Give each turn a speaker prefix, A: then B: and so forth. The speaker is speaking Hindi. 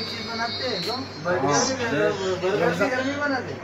A: चीज़ बनाते हैं बर्गर से बर्गर से घर बनाते हैं.